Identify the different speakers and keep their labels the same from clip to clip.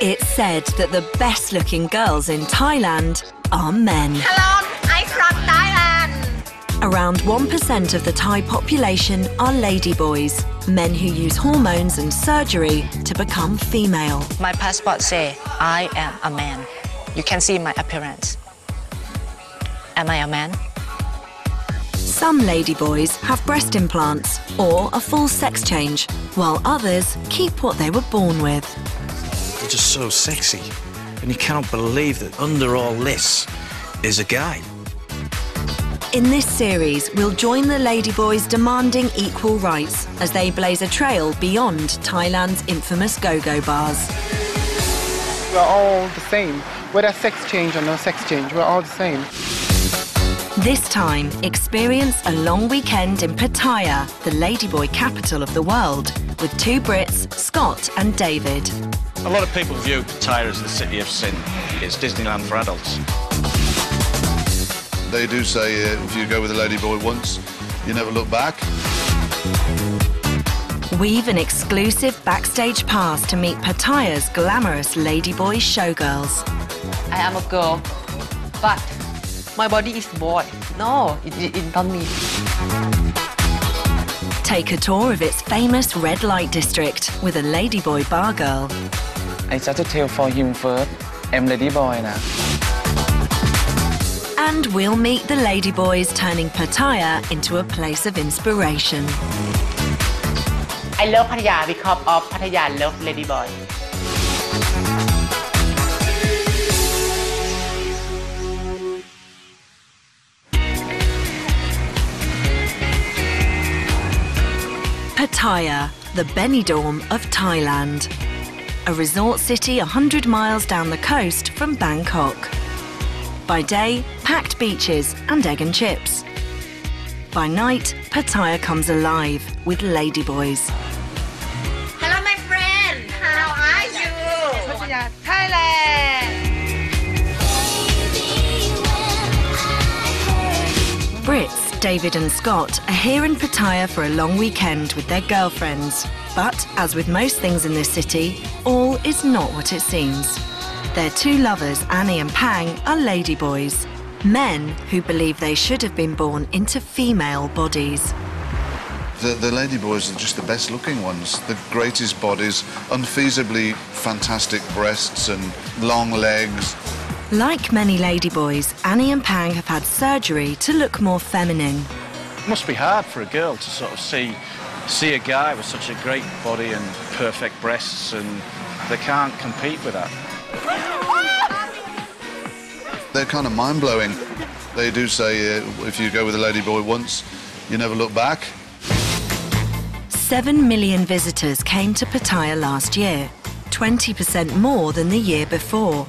Speaker 1: It's said that the best looking girls in Thailand are men.
Speaker 2: Hello, I'm from Thailand.
Speaker 1: Around 1% of the Thai population are ladyboys, men who use hormones and surgery to become female.
Speaker 3: My passport say I am a man. You can see my appearance. Am I a man?
Speaker 1: Some ladyboys have breast implants or a full sex change, while others keep what they were born with.
Speaker 4: They're just so sexy. And you cannot believe that under all this is a guy.
Speaker 1: In this series, we'll join the ladyboys demanding equal rights as they blaze a trail beyond Thailand's infamous go-go bars.
Speaker 5: We're all the same. Whether sex change or no sex change, we're all the same.
Speaker 1: This time, experience a long weekend in Pattaya, the ladyboy capital of the world, with two Brits, Scott and David.
Speaker 4: A lot of people view Pattaya as the city of sin. It's Disneyland for adults.
Speaker 6: They do say uh, if you go with a ladyboy once, you never look back.
Speaker 1: We've an exclusive backstage pass to meet Pattaya's glamorous ladyboy showgirls.
Speaker 7: I am a girl, but my body is boy. No, it, it, it not me.
Speaker 1: Take a tour of its famous red light district with a ladyboy bar girl.
Speaker 5: I just to tell for him first. I'm lady boy now.
Speaker 1: And we'll meet the ladyboys turning Pattaya into a place of inspiration.
Speaker 7: I love Pattaya because of Pattaya love lady boy.
Speaker 1: Pattaya, the Benidorm of Thailand. A resort city 100 miles down the coast from Bangkok. By day, packed beaches and egg and chips. By night, Pattaya comes alive with ladyboys.
Speaker 2: Hello, my friend. How are you?
Speaker 7: Thailand.
Speaker 1: Brits, David and Scott, are here in Pattaya for a long weekend with their girlfriends. But, as with most things in this city, all is not what it seems. Their two lovers, Annie and Pang, are ladyboys. Men who believe they should have been born into female bodies.
Speaker 6: The, the ladyboys are just the best looking ones, the greatest bodies, unfeasibly fantastic breasts and long legs.
Speaker 1: Like many ladyboys, Annie and Pang have had surgery to look more feminine.
Speaker 4: It must be hard for a girl to sort of see see a guy with such a great body and perfect breasts and they can't compete with that.
Speaker 6: They're kind of mind blowing. They do say uh, if you go with a ladyboy once, you never look back.
Speaker 1: Seven million visitors came to Pattaya last year, 20% more than the year before.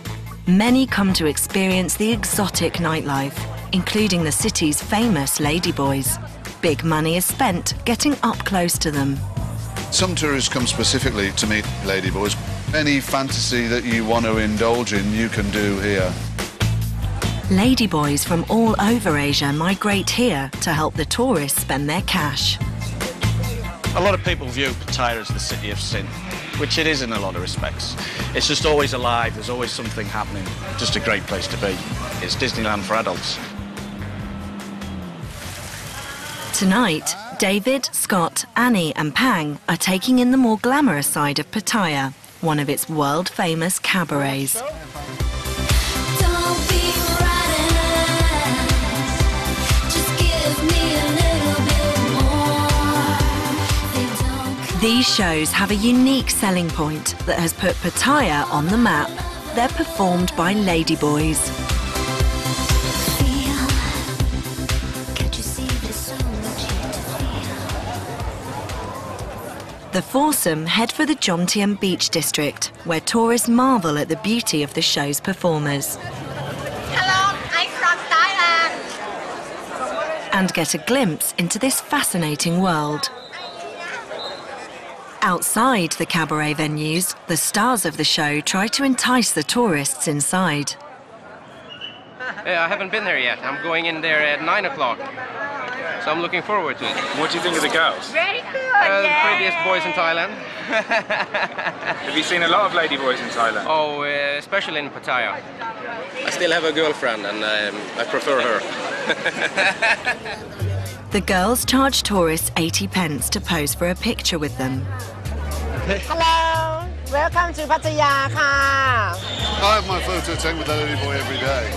Speaker 1: Many come to experience the exotic nightlife, including the city's famous ladyboys. Big money is spent getting up close to them.
Speaker 6: Some tourists come specifically to meet ladyboys. Any fantasy that you want to indulge in, you can do here.
Speaker 1: Ladyboys from all over Asia migrate here to help the tourists spend their cash.
Speaker 4: A lot of people view Pattaya as the city of sin, which it is in a lot of respects. It's just always alive, there's always something happening. Just a great place to be. It's Disneyland for adults.
Speaker 1: Tonight, David, Scott, Annie, and Pang are taking in the more glamorous side of Pattaya, one of its world famous cabarets. These shows have a unique selling point that has put Pattaya on the map. They're performed by ladyboys. The foursome head for the Jomtien Beach District, where tourists marvel at the beauty of the show's performers
Speaker 2: Hello, I'm from Thailand.
Speaker 1: and get a glimpse into this fascinating world. Outside the cabaret venues, the stars of the show try to entice the tourists inside.
Speaker 8: Yeah, I haven't been there yet. I'm going in there at 9 o'clock. So I'm looking forward to it.
Speaker 9: What do you think of the girls?
Speaker 2: Very good.
Speaker 8: Uh,
Speaker 2: yeah.
Speaker 8: Prettiest boys in Thailand.
Speaker 9: have you seen a lot of lady boys in Thailand?
Speaker 8: Oh, uh, especially in Pattaya. I still have a girlfriend and um, I prefer her.
Speaker 1: the girls charge tourists 80 pence to pose for a picture with them.
Speaker 7: Hello, welcome to Pattaya.
Speaker 6: I have my photo taken with that lady boy every day.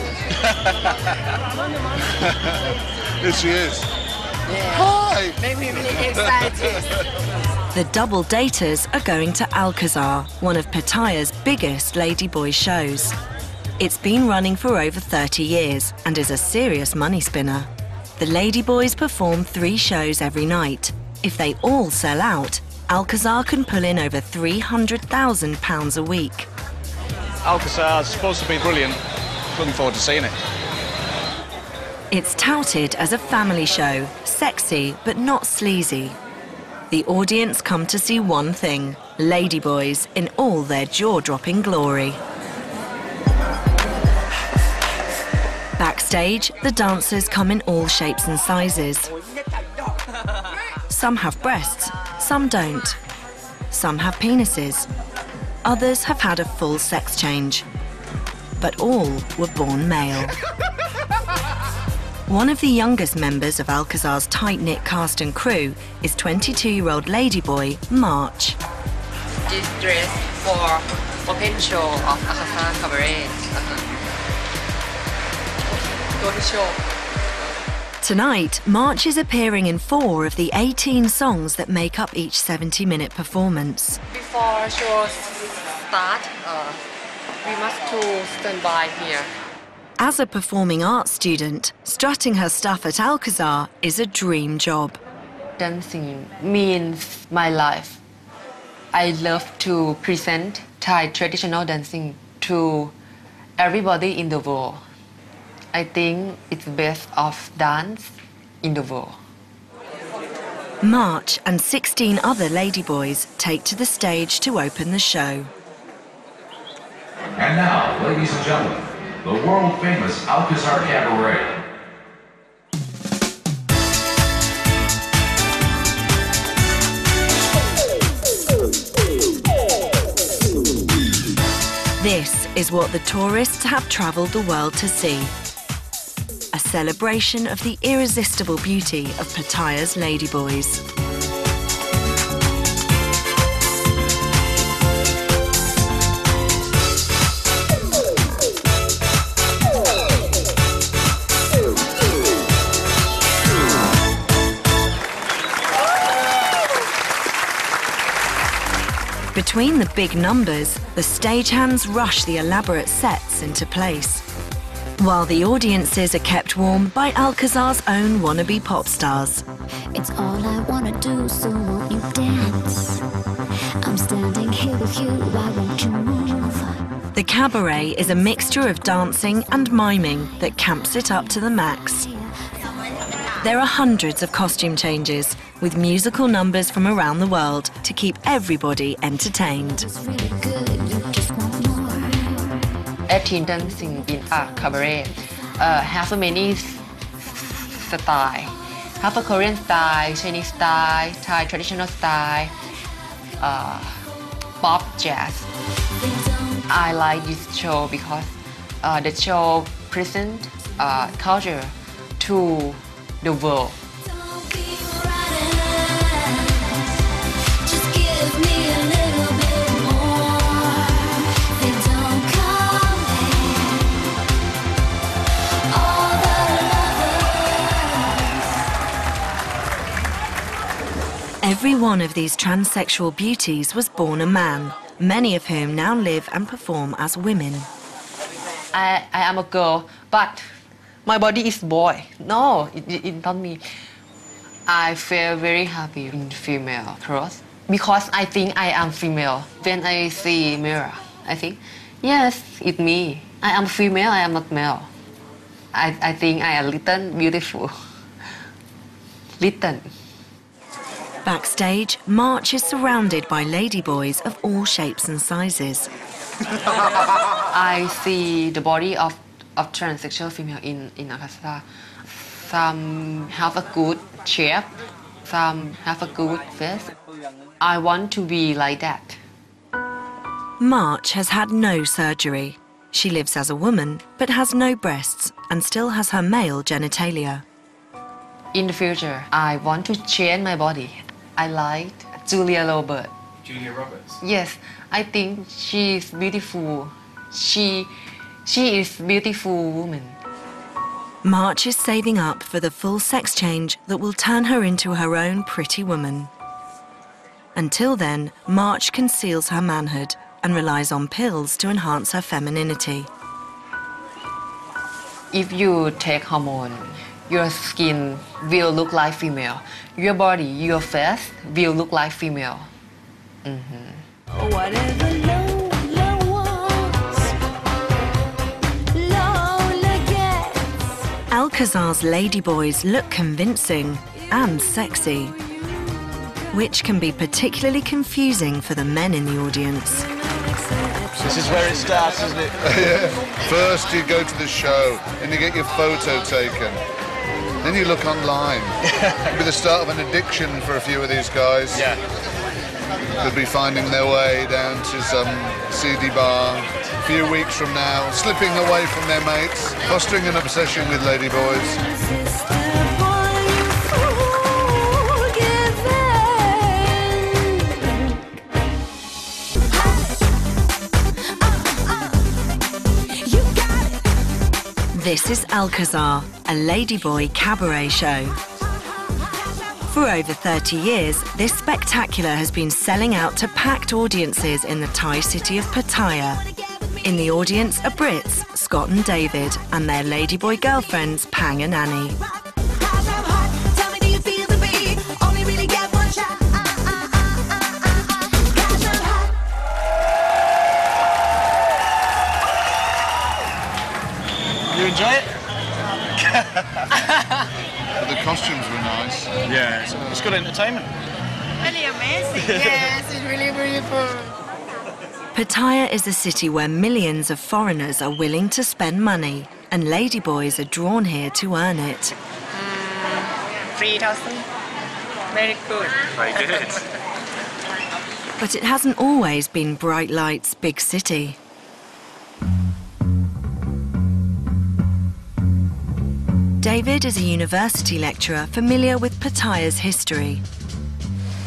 Speaker 6: Here she is. Hi!
Speaker 7: make me really excited
Speaker 1: The double daters are going to Alcazar, one of Pattaya's biggest ladyboy shows. It's been running for over 30 years and is a serious money spinner. The ladyboys perform three shows every night. If they all sell out, Alcazar can pull in over £300,000 a week.
Speaker 4: Alcazar is supposed to be brilliant. Looking forward to seeing it.
Speaker 1: It's touted as a family show, sexy but not sleazy. The audience come to see one thing ladyboys in all their jaw dropping glory. Backstage, the dancers come in all shapes and sizes. Some have breasts, some don't. Some have penises. Others have had a full sex change. But all were born male. One of the youngest members of Alcazar's tight knit cast and crew is 22 year old ladyboy March.
Speaker 7: this dress for of Akasa Cabaret go to show
Speaker 1: Tonight, March is appearing in four of the 18 songs that make up each 70 minute performance.
Speaker 7: before show start uh, we must to stand by here
Speaker 1: As a performing arts student, strutting her stuff at Alcazar is a dream job.
Speaker 7: dancing means my life. I love to present Thai traditional dancing to everybody in the world. I think it's the best of dance in the world.
Speaker 1: March and 16 other ladyboys take to the stage to open the show.
Speaker 10: And now, ladies and gentlemen, the world famous Alcazar Cabaret.
Speaker 1: This is what the tourists have travelled the world to see. A celebration of the irresistible beauty of Pattaya's ladyboys. Between the big numbers, the stagehands rush the elaborate sets into place. While the audiences are kept warm by Alcazar's own wannabe pop stars.
Speaker 11: It's all I wanna do, so won't you dance? I'm standing here with you, why won't you move?
Speaker 1: The cabaret is a mixture of dancing and miming that camps it up to the max. There are hundreds of costume changes, with musical numbers from around the world to keep everybody entertained.
Speaker 7: 18 dancing in a cabaret uh, have many style. Have a Korean style, Chinese style, Thai traditional style, uh, pop jazz. I like this show because uh, the show present uh, culture to the world.
Speaker 1: Every one of these transsexual beauties was born a man, many of whom now live and perform as women.
Speaker 7: I, I am a girl, but my body is boy. No, it, it, it not me. I feel very happy in female clothes because I think I am female. When I see mirror, I think, yes, it's me. I am female, I am not male. I, I think I am little beautiful. Little.
Speaker 1: Backstage, March is surrounded by ladyboys of all shapes and sizes.
Speaker 7: I see the body of, of transsexual female in, in Akasa Some have a good shape, some have a good face. I want to be like that.
Speaker 1: March has had no surgery. She lives as a woman, but has no breasts and still has her male genitalia.
Speaker 7: In the future, I want to change my body. I like Julia Roberts.
Speaker 9: Julia Roberts.
Speaker 7: Yes, I think she is beautiful. She, she is beautiful woman.
Speaker 1: March is saving up for the full sex change that will turn her into her own pretty woman. Until then, March conceals her manhood and relies on pills to enhance her femininity.
Speaker 7: If you take hormone, your skin will look like female. Your body, your face will look like female. Mhm.
Speaker 11: Whatever low, low wants, Lola gets.
Speaker 1: Alcazar's ladyboys look convincing and sexy, which can be particularly confusing for the men in the audience.
Speaker 4: This is where it starts, isn't it? yeah.
Speaker 6: First you go to the show, then you get your photo taken. Then you look online. Could be the start of an addiction for a few of these guys.
Speaker 4: Yeah.
Speaker 6: Could be finding their way down to some seedy bar a few weeks from now, slipping away from their mates, fostering an obsession with ladyboys.
Speaker 1: This is Alcazar, a ladyboy cabaret show. For over 30 years, this spectacular has been selling out to packed audiences in the Thai city of Pattaya. In the audience are Brits, Scott and David, and their ladyboy girlfriends, Pang and Annie.
Speaker 4: Enjoy it?
Speaker 6: The costumes were nice.
Speaker 4: Yeah, it's, it's good entertainment.
Speaker 2: Really amazing. yes, it's really beautiful.
Speaker 1: Pattaya is a city where millions of foreigners are willing to spend money, and ladyboys are drawn here to earn it.
Speaker 2: Mm, 3,000. Very good.
Speaker 9: Very good.
Speaker 1: But it hasn't always been bright lights, big city. David is a university lecturer familiar with Pattaya's history.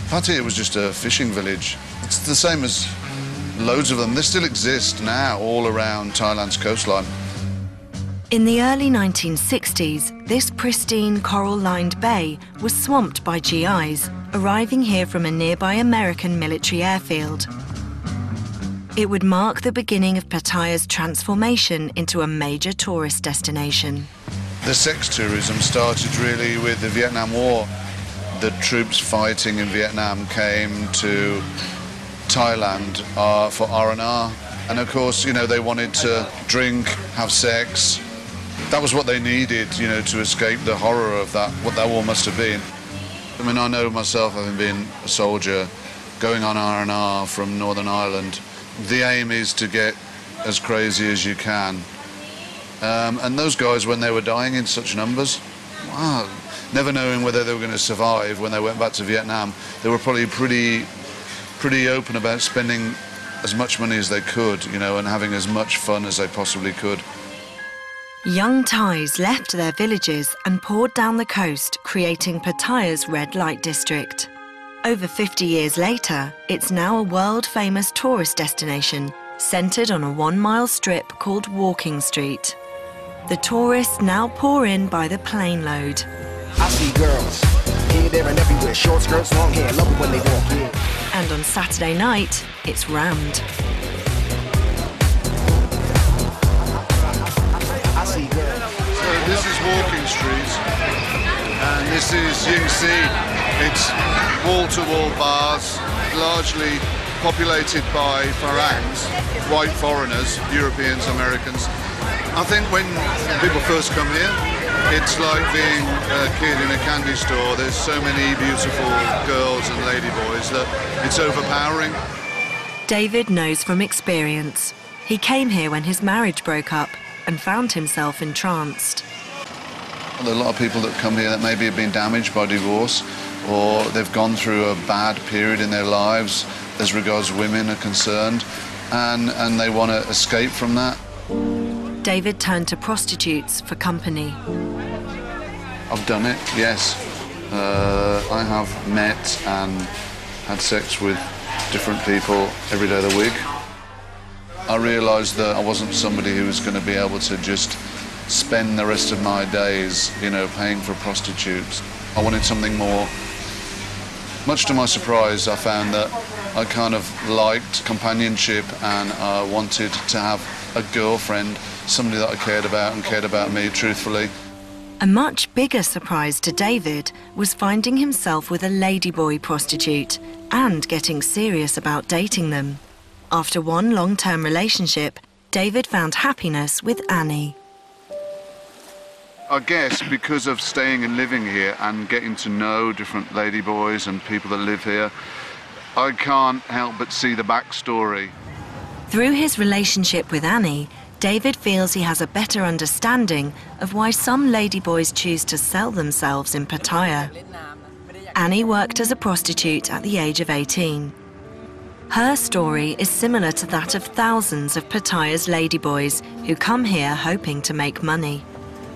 Speaker 6: Pattaya was just a fishing village. It's the same as loads of them. They still exist now all around Thailand's coastline.
Speaker 1: In the early 1960s, this pristine coral lined bay was swamped by GIs, arriving here from a nearby American military airfield. It would mark the beginning of Pattaya's transformation into a major tourist destination.
Speaker 6: The sex tourism started really with the Vietnam War. The troops fighting in Vietnam came to Thailand uh, for R&R. And of course, you know, they wanted to drink, have sex. That was what they needed, you know, to escape the horror of that, what that war must have been. I mean, I know myself, having been a soldier, going on R&R from Northern Ireland, the aim is to get as crazy as you can. Um, and those guys, when they were dying in such numbers, wow, never knowing whether they were going to survive when they went back to Vietnam, they were probably pretty, pretty open about spending as much money as they could, you know, and having as much fun as they possibly could.
Speaker 1: Young Thais left their villages and poured down the coast, creating Pattaya's red light district. Over 50 years later, it's now a world famous tourist destination centered on a one mile strip called Walking Street. The tourists now pour in by the plane load.
Speaker 12: I see girls here, there, and everywhere. Short skirts, long hair, love it when they walk in.
Speaker 1: And on Saturday night, it's rammed.
Speaker 12: I see girls.
Speaker 6: So this is Walking Street, and this is, you can see, it's wall-to-wall bars, largely populated by Farangs, white foreigners, Europeans, Americans. I think when people first come here, it's like being a kid in a candy store. There's so many beautiful girls and ladyboys that it's overpowering.
Speaker 1: David knows from experience. He came here when his marriage broke up and found himself entranced.
Speaker 6: There are a lot of people that come here that maybe have been damaged by divorce or they've gone through a bad period in their lives as regards women are concerned and, and they want to escape from that.
Speaker 1: David turned to prostitutes for company.
Speaker 6: I've done it, yes. Uh, I have met and had sex with different people every day of the week. I realised that I wasn't somebody who was going to be able to just spend the rest of my days, you know, paying for prostitutes. I wanted something more. Much to my surprise, I found that I kind of liked companionship and I wanted to have a girlfriend, somebody that I cared about and cared about me truthfully.
Speaker 1: A much bigger surprise to David was finding himself with a ladyboy prostitute and getting serious about dating them. After one long term relationship, David found happiness with Annie.
Speaker 6: I guess because of staying and living here and getting to know different ladyboys and people that live here, I can't help but see the backstory.
Speaker 1: Through his relationship with Annie, David feels he has a better understanding of why some ladyboys choose to sell themselves in Pattaya. Annie worked as a prostitute at the age of 18. Her story is similar to that of thousands of Pattaya's ladyboys who come here hoping to make money.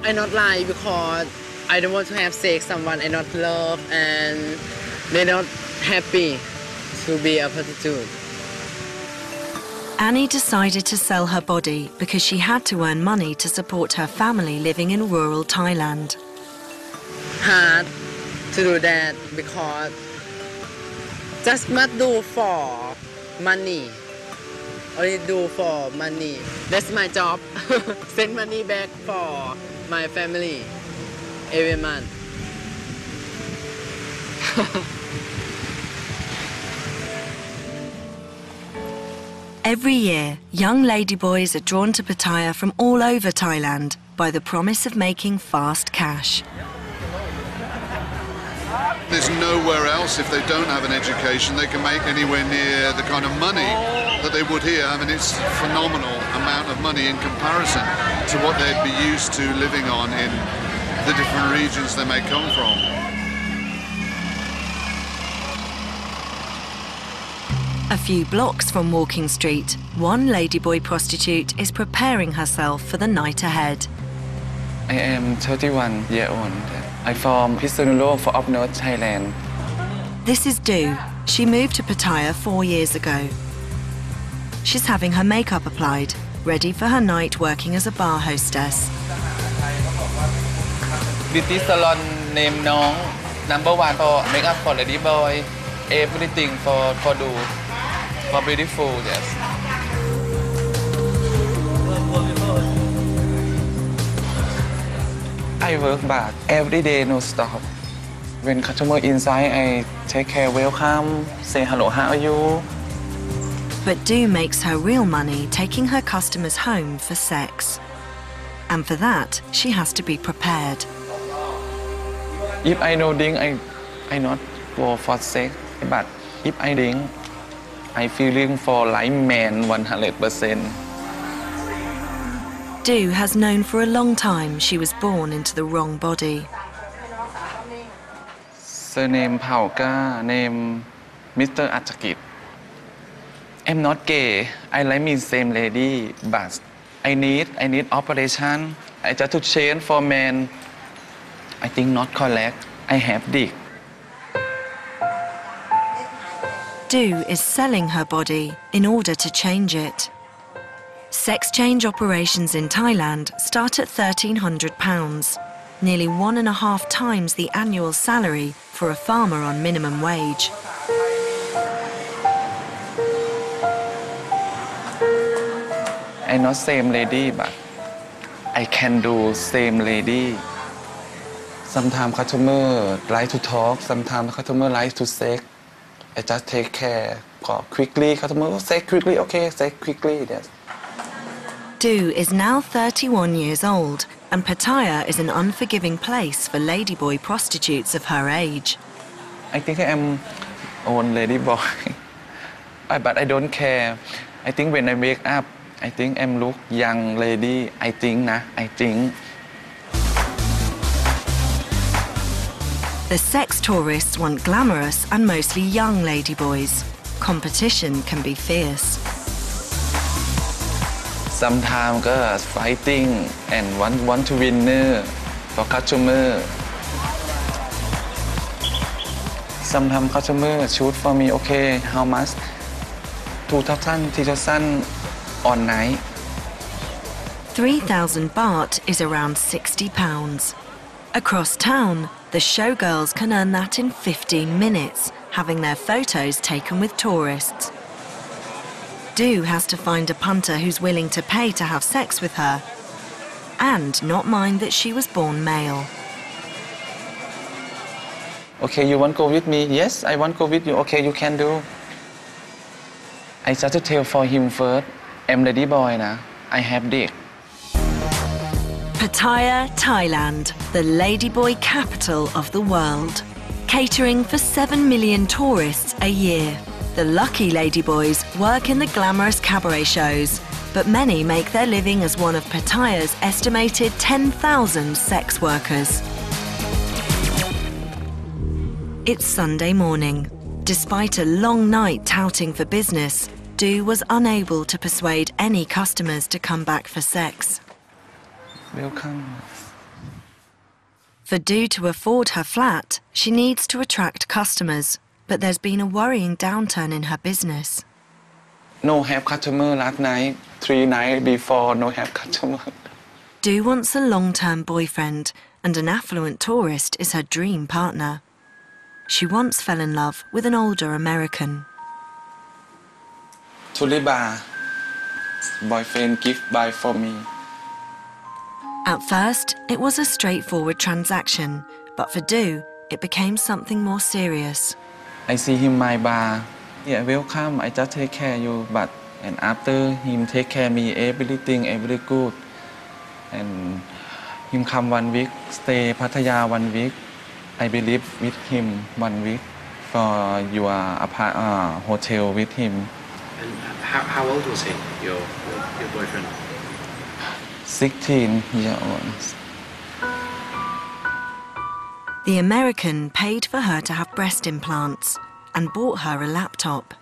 Speaker 7: I not lie because I don't want to have sex someone I not love and they not happy to be a prostitute.
Speaker 1: Annie decided to sell her body because she had to earn money to support her family living in rural Thailand.
Speaker 7: Hard to do that because just must do for money. Only do for money. That's my job. Send money back for my family every month.
Speaker 1: Every year, young ladyboys are drawn to Pattaya from all over Thailand by the promise of making fast cash.
Speaker 6: There's nowhere else, if they don't have an education, they can make anywhere near the kind of money that they would here. I mean, it's phenomenal amount of money in comparison to what they'd be used to living on in the different regions they may come from.
Speaker 1: A few blocks from Walking Street, one ladyboy prostitute is preparing herself for the night ahead.
Speaker 13: I am 31 year old. I from Phitsanulok for up north Thailand.
Speaker 1: This is Du. She moved to Pattaya four years ago. She's having her makeup applied, ready for her night working as a bar hostess.
Speaker 13: Beauty salon name Nong, number one for makeup for ladyboy, everything for, for Du for beautiful yes I work back every day no stop when customer inside I take care welcome say hello how are you
Speaker 1: But Du makes her real money taking her customers home for sex. And for that, she has to be prepared.
Speaker 13: if I know Ding, I I not go for sex but if I drink I feeling for like man 100%.
Speaker 1: Du has known for a long time she was born into the wrong body.
Speaker 13: Surname Pauka, name Mr. Atakit. I'm not gay. I like me same lady, but I need I need operation. I just to change for man. I think not correct. I have dick.
Speaker 1: Du is selling her body in order to change it. Sex change operations in Thailand start at £1,300, nearly one and a half times the annual salary for a farmer on minimum wage.
Speaker 13: I not same lady but I can do same lady sometimes customer like to talk sometimes customer like to sex I just take care quickly customer say quickly okay say quickly yes
Speaker 1: Du is now 31 years old, and Pattaya is an unforgiving place for ladyboy prostitutes of her age.
Speaker 13: I think I am own ladyboy, but I don't care I think when I wake up I think I'm look young lady I think นะ I think
Speaker 1: The sex tourists want glamorous and mostly young ladyboys. Competition can be fierce.
Speaker 13: sometimes ก็ fighting and want want to winner for customer sometimes customer shoot for me okay how much 2000 3000 on night
Speaker 1: 3,000 baht is around 60 pounds. Across town, the showgirls can earn that in 15 minutes, having their photos taken with tourists. Du has to find a punter who's willing to pay to have sex with her and not mind that she was born male.
Speaker 13: okay you want go with me? Yes I want go with you. Okay you can do. I just to tell for him first. I'm lady boy นะ I have dick
Speaker 1: Pattaya, Thailand, the ladyboy capital of the world. Catering for 7 million tourists a year. The lucky ladyboys work in the glamorous cabaret shows, but many make their living as one of Pattaya's estimated 10,000 sex workers. It's Sunday morning. Despite a long night touting for business, Du was unable to persuade any customers to come back for sex. For Du to afford her flat, she needs to attract customers, but there's been a worrying downturn in her business.
Speaker 13: no have customer last night three night before no have customer
Speaker 1: Du wants a long term boyfriend, and an affluent tourist is her dream partner. She once fell in love with an older American.
Speaker 13: Tuliba boyfriend gift buy for me
Speaker 1: at first, it was a straightforward transaction, but for Du, it became something more serious.
Speaker 13: I see him my bar. Yeah, welcome. I just take care you, but and after him take care me everything, every good. And him come one week, stay Pattaya one week. I believe with him one week for your apart, uh, hotel with him.
Speaker 14: And how, how old was he, your, your, your boyfriend?
Speaker 13: 16 year old
Speaker 1: The American paid for her to have breast implants and bought her a laptop.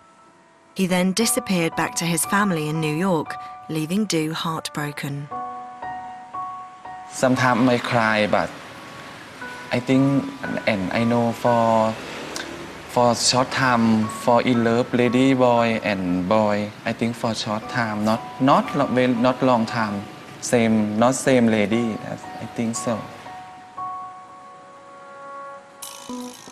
Speaker 1: He then disappeared back to his family in New York, leaving Du heartbroken.
Speaker 13: sometimes I cry but I think and I know for for short time for in love lady boy and boy I think for short time not not lo- not long time same not same lady I think so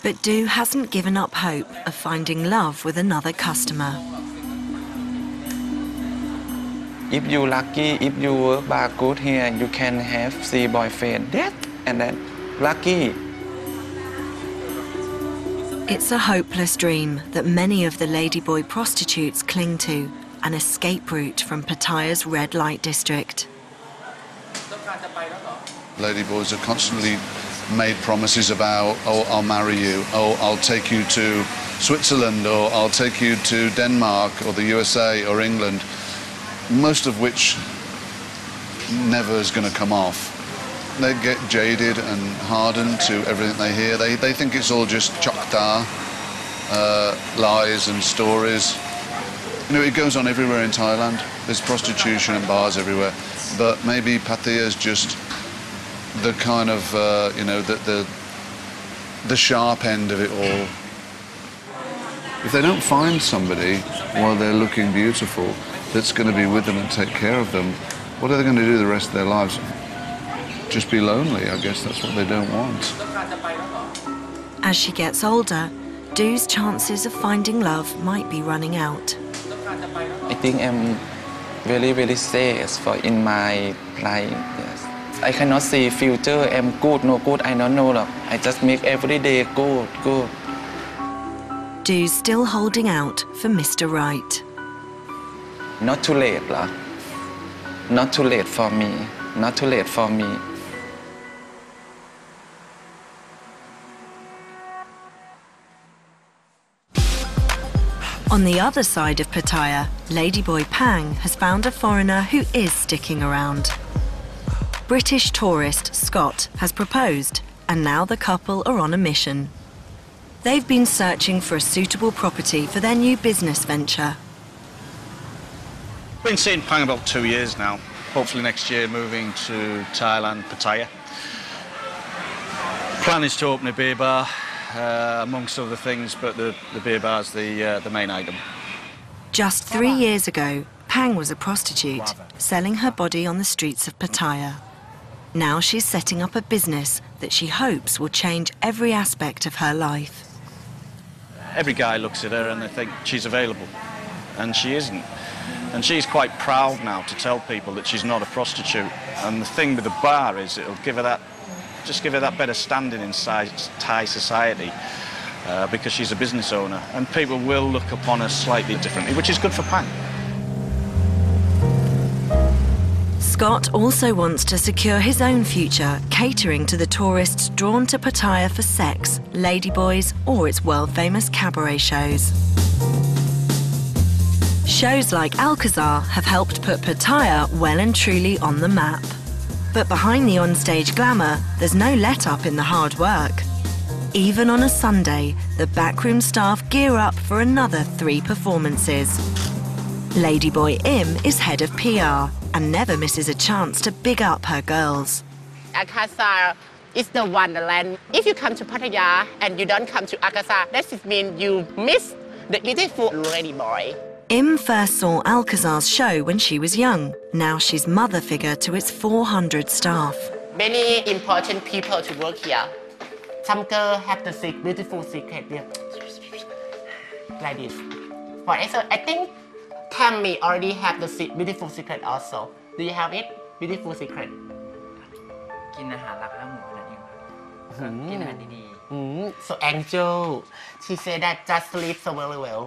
Speaker 1: But Du hasn't given up hope of finding love with another customer.
Speaker 13: if you lucky if you work bar good here you can have see boyfriend that and then lucky
Speaker 1: It's a hopeless dream that many of the ladyboy prostitutes cling to, an escape route from Pattaya's red light district.
Speaker 6: Ladyboys are constantly made promises about, oh, I'll marry you, oh, I'll take you to Switzerland, or I'll take you to Denmark, or the USA, or England, most of which never is going to come off. They get jaded and hardened to everything they hear. They, they think it's all just chokta, uh, lies and stories. You know, it goes on everywhere in Thailand. There's prostitution and bars everywhere. But maybe Pattaya is just the kind of, uh, you know, the, the, the sharp end of it all. If they don't find somebody while they're looking beautiful that's going to be with them and take care of them, what are they going to do the rest of their lives? Just be lonely, I guess that's what they don't want.
Speaker 1: As she gets older, Du's chances of finding love might be running out.
Speaker 13: I think I'm very very sad for in my life. Yes. I cannot see future. I'm good, no good. I don't know. Look. I just make every day good, good.
Speaker 1: Du's still holding out for Mr. Right.
Speaker 13: Not too late, lah. Not too late for me. Not too late for me.
Speaker 1: On the other side of Pattaya, Ladyboy Pang has found a foreigner who is sticking around. British tourist Scott has proposed and now the couple are on a mission. They've been searching for a suitable property for their new business venture.
Speaker 4: Been seeing Pang about two years now. Hopefully next year moving to Thailand, Pattaya. Plan is to open a beer bar, uh, amongst other things, but the, the beer bar's the, uh, the main item.
Speaker 1: Just three years ago, Pang was a prostitute, selling her body on the streets of Pattaya. Now she's setting up a business that she hopes will change every aspect of her life.
Speaker 4: Every guy looks at her and they think she's available, and she isn't. And she's quite proud now to tell people that she's not a prostitute. And the thing with the bar is it'll give her that, just give her that better standing in Thai society. Uh, because she's a business owner, and people will look upon her slightly differently, which is good for Pang.
Speaker 1: Scott also wants to secure his own future, catering to the tourists drawn to Pattaya for sex, ladyboys, or its world famous cabaret shows. Shows like Alcazar have helped put Pattaya well and truly on the map. But behind the onstage glamour, there's no let up in the hard work. Even on a Sunday, the backroom staff gear up for another three performances. Ladyboy Im is head of PR and never misses a chance to big up her girls.
Speaker 15: Alcazar is the wonderland. If you come to Pattaya and you don't come to Alcazar, that just means you miss the beautiful lady boy.
Speaker 1: Im first saw Alcazar's show when she was young. Now she's mother figure to its 400 staff.
Speaker 15: Many important people to work here. Some girls have the secret, beautiful secret here. like this. For example, I think Tammy already have the beautiful secret also. Do you have it? Beautiful secret.
Speaker 16: กินอาหารหลักแล้วหมูนั่นเองครับกินอาหารดี
Speaker 15: Mm, so Angel, she said that just sleep so very well.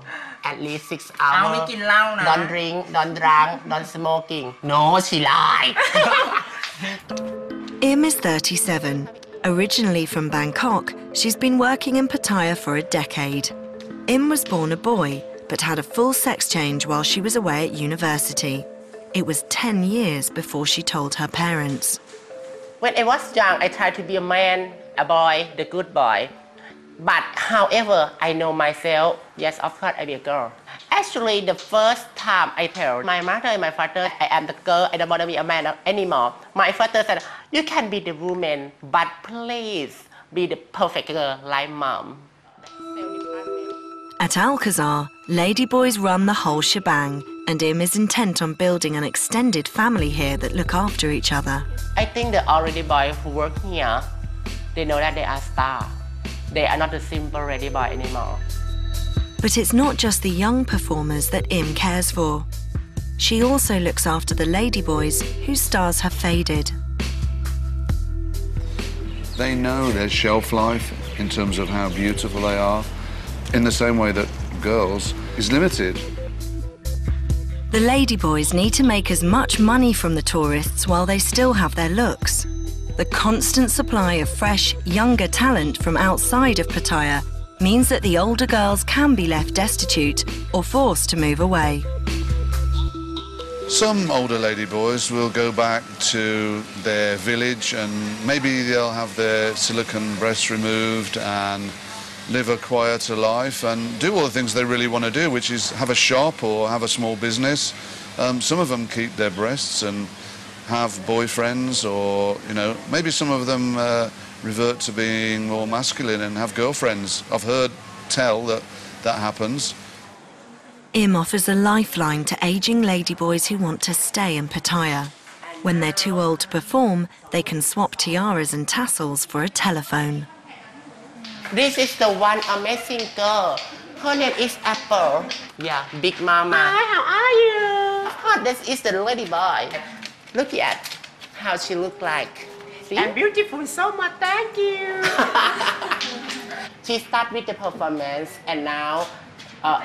Speaker 15: At least six
Speaker 16: ๆเอา
Speaker 15: hours.
Speaker 16: ไม่กินเหล้านะ
Speaker 15: Don't drink, don't drink, don't smoking. No, she lied.
Speaker 1: Im is 37. Originally from Bangkok, she's been working in Pattaya for a decade. Im was born a boy, but had a full sex change while she was away at university. It was 10 years before she told her parents.
Speaker 15: When I was young, I tried to be a man, a boy, the good boy. But however, I know myself, yes, of course, I be a girl. Actually, the first time I tell my mother and my father, I am the girl, I don't want to be a man anymore. My father said, you can be the woman, but please be the perfect girl like mom.
Speaker 1: At Alcazar, ladyboys run the whole shebang, and Im is intent on building an extended family here that look after each other.
Speaker 15: I think the already boys who work here, they know that they are star. They are not a simple ready boy anymore.
Speaker 1: But it's not just the young performers that Im cares for. She also looks after the ladyboys whose stars have faded.
Speaker 6: They know their shelf life in terms of how beautiful they are, in the same way that girls is limited.
Speaker 1: The ladyboys need to make as much money from the tourists while they still have their looks. The constant supply of fresh, younger talent from outside of Pattaya means that the older girls can be left destitute or forced to move away.
Speaker 6: Some older ladyboys will go back to their village and maybe they'll have their silicone breasts removed and live a quieter life and do all the things they really want to do, which is have a shop or have a small business. Um, some of them keep their breasts and have boyfriends or, you know, maybe some of them uh, revert to being more masculine and have girlfriends. I've heard tell that that happens.
Speaker 1: Im offers a lifeline to ageing ladyboys who want to stay in Pattaya. When they're too old to perform, they can swap tiaras and tassels for a telephone.
Speaker 15: This is the one amazing girl. Her name is Apple. Yeah, Big Mama. Hi, how are you? Of course, this is the lady boy. Look at how she look like. See?
Speaker 2: And beautiful so much, thank you.
Speaker 15: she start with the performance and now, uh,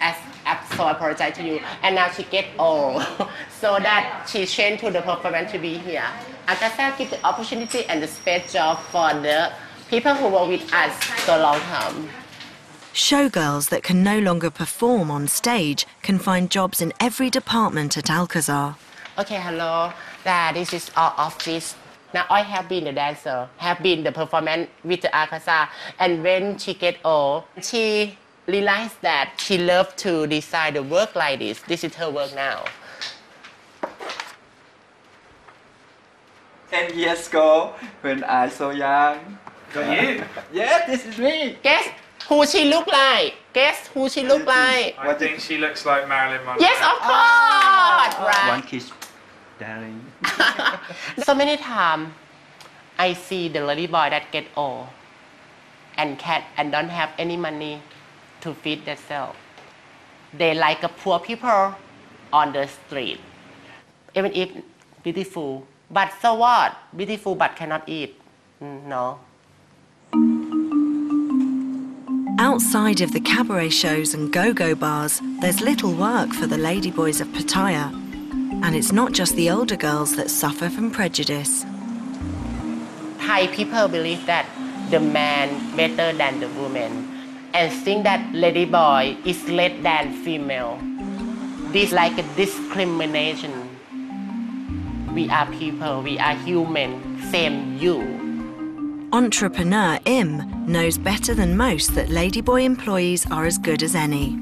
Speaker 15: as, as so I apologize to you, and now she get old, so that she changed to the performance to be here. Akasa give the opportunity and the space job for the people who were with us so long time.
Speaker 1: Showgirls that can no longer perform on stage can find jobs in every department at Alcazar.
Speaker 15: Okay, hello. That this is our office. Now I have been the dancer, have been the performance with the Alcazar, and when she get old, she realized that she loved to design the work like this. This is her work now.
Speaker 16: 10 years ago, when I so young.
Speaker 9: Got you?
Speaker 16: yes, this is me.
Speaker 15: Guess who she look like? Guess who she look like?
Speaker 9: I think she looks like Marilyn Monroe.
Speaker 15: Yes, of course. Ah. Right.
Speaker 16: One kiss, darling.
Speaker 15: so many times I see the lady boy that get old and cat and don't have any money to feed themselves. They like a poor people on the street. Even if beautiful, but so what? Beautiful but cannot eat. Mm, No.
Speaker 1: Outside of the cabaret shows and go-go bars, there's little work for the ladyboys of Pattaya. And it's not just the older girls that suffer from prejudice.
Speaker 15: Thai people believe that the man better than the woman and think that lady boy is less than female. This like a discrimination. We are people, we are human, same you.
Speaker 1: Entrepreneur Im knows better than most that ladyboy employees are as good as any.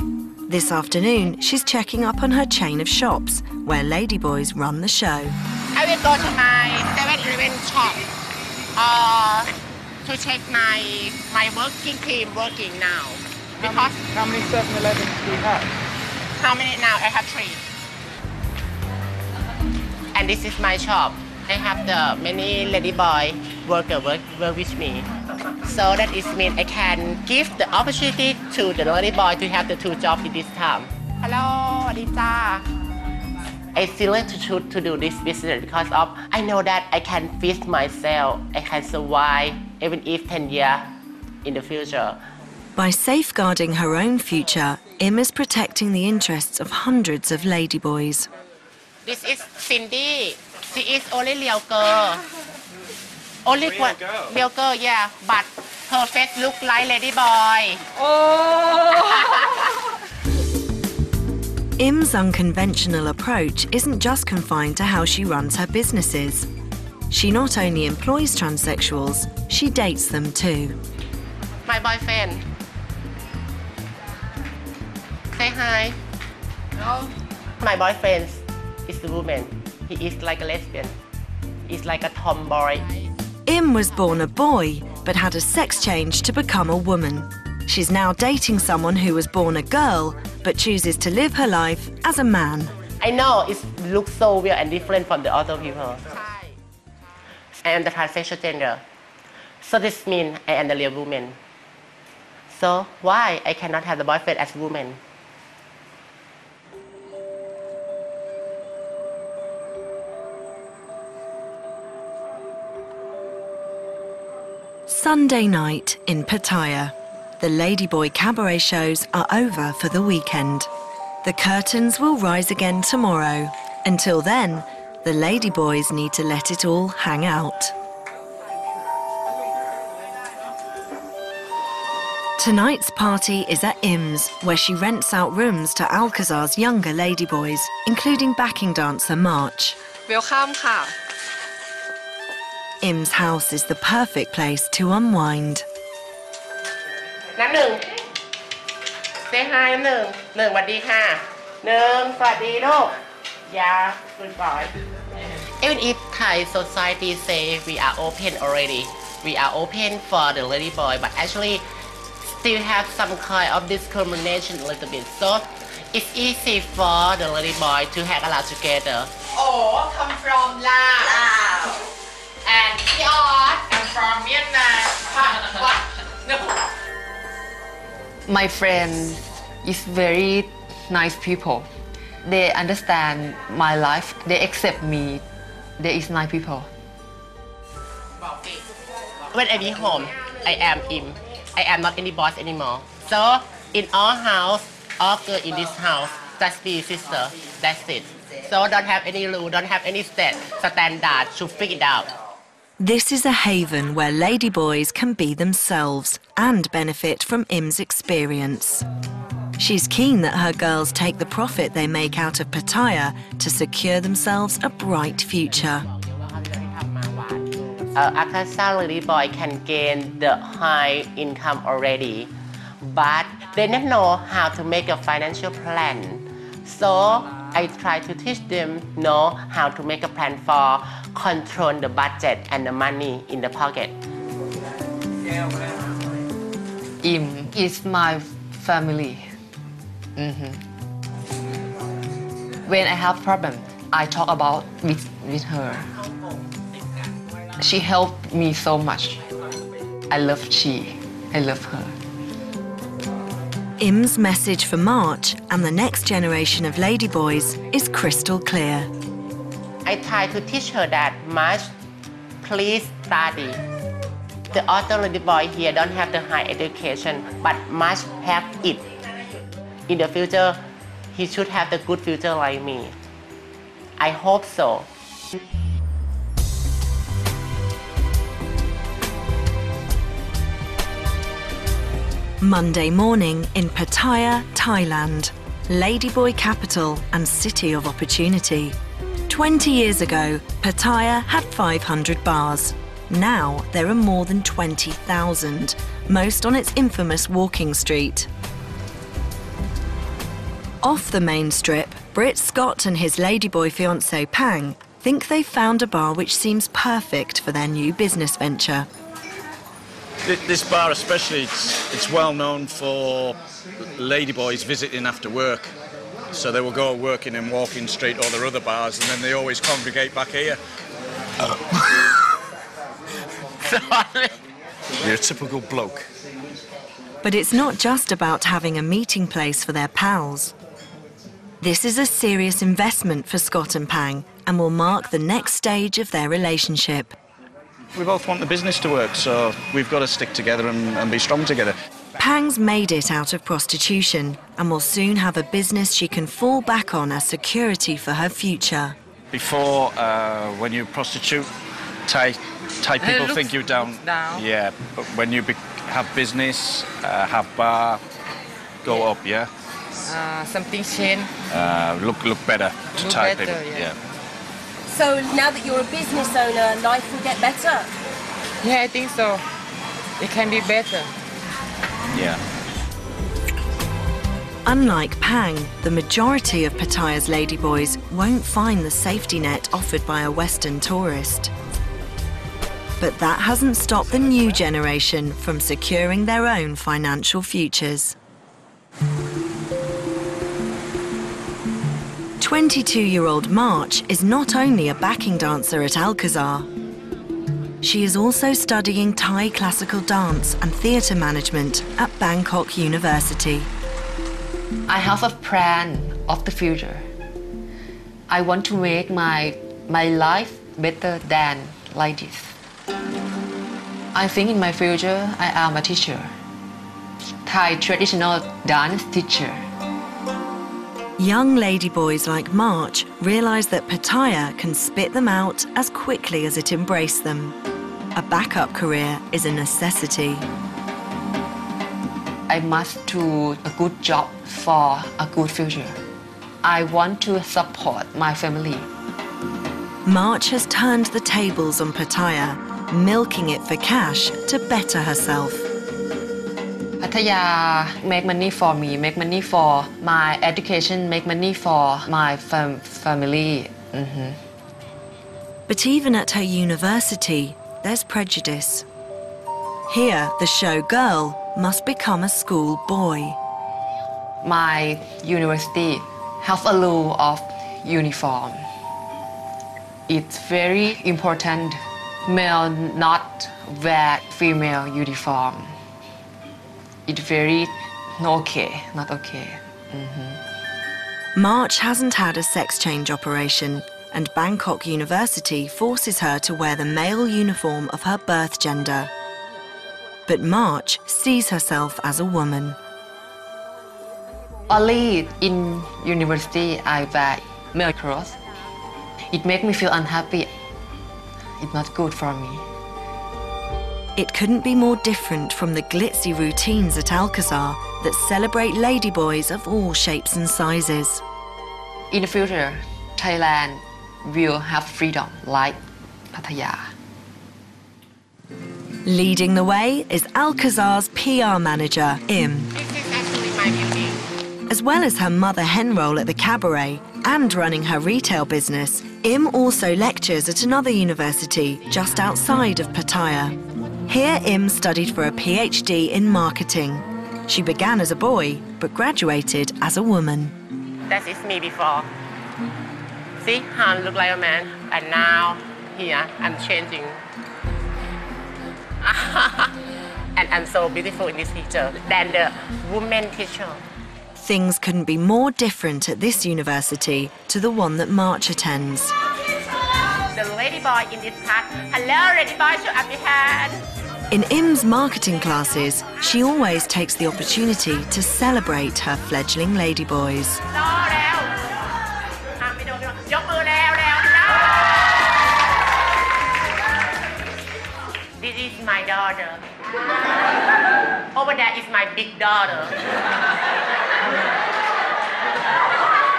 Speaker 1: This afternoon, she's checking up on her chain of shops where ladyboys run the show.
Speaker 15: I will go to my 7-Eleven shop uh, to check my my working team working now. Because
Speaker 5: How many 7-Elevens do you have?
Speaker 15: how many now? I have three. And this is my shop. I have the many lady boy worker work, work with me. So that is mean I can give the opportunity to the lady boy to have the two jobs in this time. Hello, Adita. I select to choose to do this business because of I know that I can feed myself. I can survive even if 10 years in the future.
Speaker 1: By safeguarding her own future, Im is protecting the interests of hundreds of ladyboys.
Speaker 15: This is Cindy. She is only real girl. Only
Speaker 9: Real
Speaker 15: one-
Speaker 9: girl?
Speaker 15: real girl, yeah. But her face look like lady boy. Oh.
Speaker 1: Im's unconventional approach isn't just confined to how she runs her businesses. She not only employs transsexuals, she dates them too.
Speaker 15: My boyfriend. Say hi. No. My boyfriend is a woman. He is like a lesbian. He's like a tomboy.
Speaker 1: Im was born a boy, but had a sex change to become a woman. She's now dating someone who was born a girl, but chooses to live her life as a man.
Speaker 15: I know it looks so weird and different from the other people. I am the transsexual gender. So this means I am the real woman. So why I cannot have the boyfriend as woman?
Speaker 1: Sunday night in Pattaya. The Ladyboy cabaret shows are over for the weekend. The curtains will rise again tomorrow. Until then, the Ladyboys need to let it all hang out. Tonight's party is at Im's, where she rents out rooms to Alcazar's younger ladyboys, including backing dancer March.
Speaker 3: Welcome
Speaker 1: Im's house is the perfect place to unwind.
Speaker 15: น้ำหนึ่งเซฮายน้ำหนึ่งหนึ่งสวัสดีค่ะหนึ่งสวัสดีลูกยา good boy even if Thai society say we are open already we are open for the lady boy but actually still have some kind of discrimination a little bit so it's easy for the lady boy to hang around together oh come from Laos and George I'm from Vietnam what no
Speaker 7: My friend is very nice people. They understand my life. They accept me. There is nice people.
Speaker 15: When I be home, I am him. I am not any boss anymore. So in our house, all girl in this house, just be sister. That's it. So don't have any rule, don't have any stand, standard to figure it out.
Speaker 1: This is a haven where ladyboys can be themselves and benefit from Im's experience. She's keen that her girls take the profit they make out of Pattaya to secure themselves a bright future.
Speaker 15: uh, Alcazar lady boy can gain the high income already, but they don't know how to make a financial plan. So I try to teach them know how to make a plan for control the budget and the money in the pocket.
Speaker 7: Im is my family. Mhm. When I have problem, I talk about with, with her. She helped me so much. I love she. I love her.
Speaker 1: Im's message for March and the next generation of ladyboys is crystal clear.
Speaker 15: I try to teach her that March, Please study. The author lady boy here don't have the high education, but March have it. In the future, he should have the good future like me. I hope so.
Speaker 1: Monday morning in Pattaya, Thailand, Ladyboy capital and city of opportunity. 20 years ago, Pattaya had 500 bars. Now there are more than 20,000, most on its infamous walking street. Off the main strip, Britt Scott and his ladyboy fiancée Pang think they've found a bar which seems perfect for their new business venture.
Speaker 4: Th- This bar especially, it's, it's well known for ladyboys visiting after work. So they will go working in Walking Street or their other bars and then they always congregate back here.
Speaker 15: Sorry.
Speaker 4: You're a typical bloke.
Speaker 1: But it's not just about having a meeting place for their pals. This is a serious investment for Scott and Pang and will mark the next stage of their relationship.
Speaker 4: We both want the business to work, so we've got to stick together and, and be strong together.
Speaker 1: Pang's made it out of prostitution and will soon have a business she can fall back on as security for her future.
Speaker 4: Before, uh, when you prostitute, Thai, Thai people
Speaker 16: looks
Speaker 4: think you down.
Speaker 16: down.
Speaker 4: Yeah, but when you be- have business, uh, have bar, go up, yeah?
Speaker 16: Uh, something change.
Speaker 4: Uh, look look better to
Speaker 16: Look
Speaker 4: Thai
Speaker 16: better,
Speaker 4: people.
Speaker 16: yeah.
Speaker 17: So now that you're a business owner, life will get better.
Speaker 16: Yeah, I think so. It can be better.
Speaker 4: Yeah.
Speaker 1: Unlike Pang, the majority of Pattaya's ladyboys won't find the safety net offered by a Western tourist. But that hasn't stopped the new generation from securing their own financial futures. 22 year old March is not only a backing dancer at Alcazar, she is also studying Thai classical dance and theatre management at Bangkok University.
Speaker 7: I have a plan of the future. I want to make my my life better than like this. I think in my future I am a teacher. Thai traditional dance teacher.
Speaker 1: Young ladyboys like March realise that Pattaya can spit them out as quickly as it embraced them. A backup career is a necessity.
Speaker 7: I must do a good job for a good future. I want to support my family.
Speaker 1: March has turned the tables on Pattaya, milking it for cash to better herself.
Speaker 7: Pattaya make money for me, make money for my education, make money for my fam- family. Mhm.
Speaker 1: But even at her university, there's prejudice. Here, the show girl must become a school boy.
Speaker 7: My university have a rule of uniform. It's very important male not wear female uniform. It's very not okay, not okay. Mhm.
Speaker 1: March hasn't had a sex change operation, and Bangkok University forces her to wear the male uniform of her birth gender. But March sees herself as a woman.
Speaker 7: Only in university I wear male clothes. It makes me feel unhappy. It's not good for me.
Speaker 1: It couldn't be more different from the glitzy routines at Alcazar that celebrate ladyboys of all shapes and sizes.
Speaker 7: In the future, Thailand will have freedom like Pattaya.
Speaker 1: Leading the way is Alcazar's PR manager, Im. As well as her mother hen role at the cabaret and running her retail business, Im also lectures at another university just outside of Pattaya. Here, Im studied for a PhD in marketing. She began as a boy, but graduated as a woman.
Speaker 15: That is me before. See how I look like a man, and now here I'm changing. and I'm so beautiful in this picture than the woman teacher.
Speaker 1: Things couldn't be more different at this university to the one that March attends.
Speaker 15: The lady boy in this part. Hello, lady boy, show up your hand.
Speaker 1: In Im's marketing classes, she always takes the opportunity to celebrate her fledgling ladyboys.
Speaker 15: รอแล้วอ่ะไม่โดนไม่โดนยกมือแล้วแล้วนะ This is my daughter. Over there is my big daughter.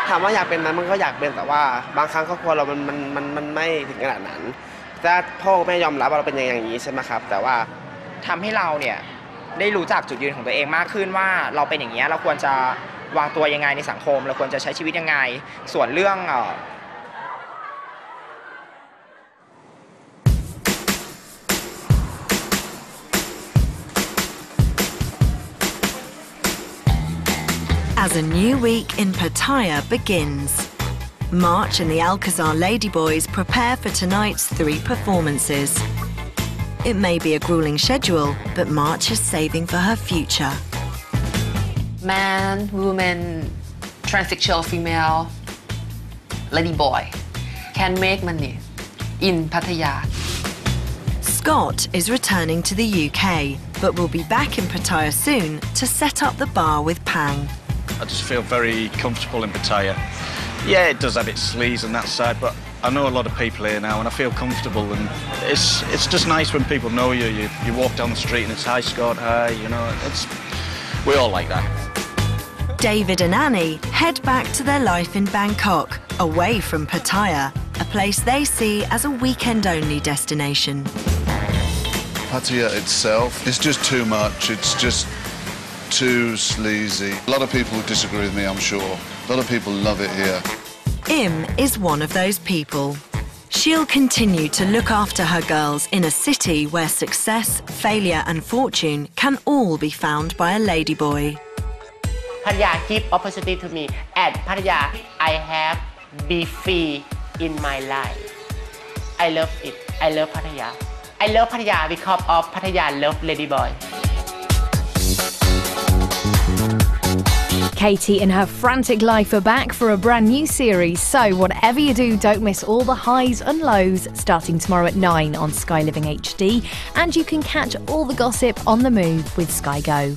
Speaker 18: ถามว่าอยากเป็นไหมมันก็อยากเป็นแต่ว่าบางครั้งครอบครัวเรามันมันมันมันไม่ถึงขนาดนั้น ถ้าพ่อแม่ยอมรับว่าเราเป็นอย่างนี้ใช่ไหมครับ แต่ว่า
Speaker 16: ทำให้เราเนี่ยได้รู้จักจุดยืนของตัวเองมากขึ้นว่าเราเป็นอย่างนี้ยเราควรจะวางตัวยังไงในสังคม เราควรจะใช้ชีวิตยังไง ส่วนเรื่องเอ่อ
Speaker 1: As a new week in Pattaya begins, March and the Alcazar Ladyboys prepare for tonight's three performances. It may be a grueling schedule, but March is saving for her future.
Speaker 7: man woman transsexual female lady boy can make money in Pattaya
Speaker 1: Scott is returning to the UK, but will be back in Pattaya soon to set up the bar with Pang.
Speaker 4: I just feel very comfortable in Pattaya. Yeah, it does have its sleaze and that side, but I know a lot of people here now and I feel comfortable and it's it's just nice when people know you. You, you walk down the street and it's hi Scott, hi, you know, it's we all like that.
Speaker 1: David and Annie head back to their life in Bangkok, away from Pattaya, a place they see as a weekend only destination.
Speaker 6: Pattaya itself is just too much. It's just too sleazy. A lot of people would disagree with me, I'm sure. A lot of people love it here.
Speaker 1: Im is one of those people. She'll continue to look after her girls in a city where success, failure, and fortune can all be found by a ladyboy.
Speaker 15: Pattaya give opportunity to me. At Pattaya, I have be free in my life. I love it. I love Pattaya. I love Pattaya because of Pattaya love Ladyboy.
Speaker 19: Katie and her frantic life are back for a brand new series. So, whatever you do, don't miss all the highs and lows starting tomorrow at 9 on Sky Living HD. And you can catch all the gossip on the move with Sky Go.